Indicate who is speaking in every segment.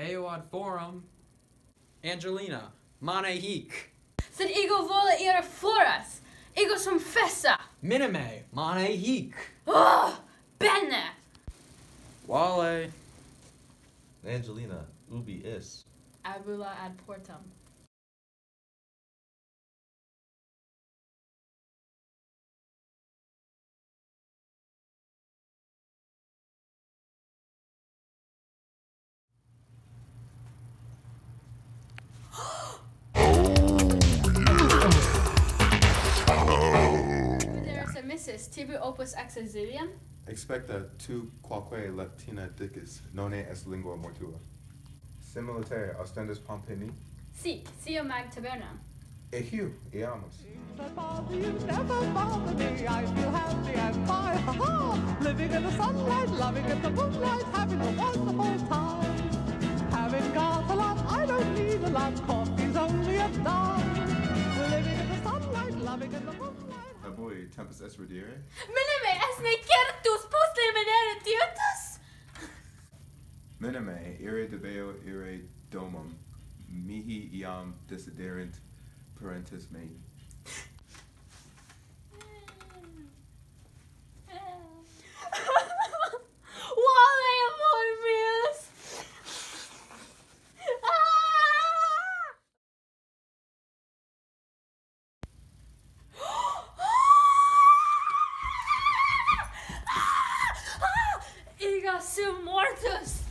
Speaker 1: Eo ad forum. Angelina, mane hic.
Speaker 2: Sed ego vole ire floras. Ego sum fessa.
Speaker 1: Minime, mane hic.
Speaker 2: Oh, bene.
Speaker 1: Wale.
Speaker 3: Angelina, ubi is.
Speaker 2: Abula ad portum. There is a tibi opus exilium.
Speaker 4: Expecta tu quaque Latina dicus, nonne est lingua mortua. Similiter ostendus Pompeni,
Speaker 2: Si, sio mag tabernum.
Speaker 4: ehiu, eamus.
Speaker 5: That bother you never bother me. I feel happy and fine. Ha ha! Living in the sunlight, loving in the moonlight, having a wonderful time. Having got a lot, I don't need a lot.
Speaker 4: tempus est redire?
Speaker 2: Minime es ne certus, poste menere diotus?
Speaker 4: Minime, ire debeo ire domum, mihi iam desiderent parentes mei.
Speaker 2: Sum mortus.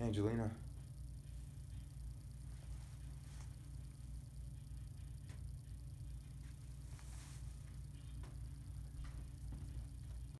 Speaker 4: Angelina,